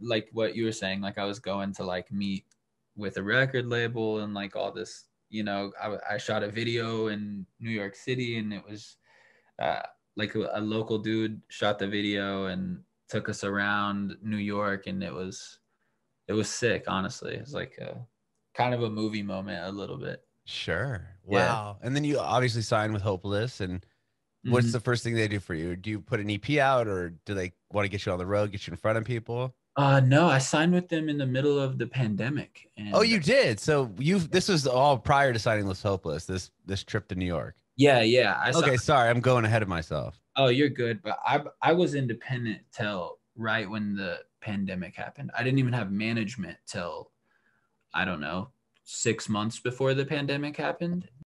like what you were saying, like I was going to like meet with a record label and like all this, you know, I, I shot a video in New York City and it was uh, like a, a local dude shot the video and took us around New York and it was it was sick honestly it's like a kind of a movie moment a little bit Sure. Yeah. Wow. And then you obviously sign with Hopeless. And what's Mhm. the first thing they do for you? Do you put an EP out or do they want to get you on the road, get you in front of people? Uh no I signed with them in the middle of the pandemic and Oh, you did. So you this was all prior to signing with Hopeless, this this trip to New York. yeah yeah I Okay, sorry, I'm going ahead of myself. oh you're good but I I was independent till right when the pandemic happened I didn't even have management till I don't know 6 months before the pandemic happened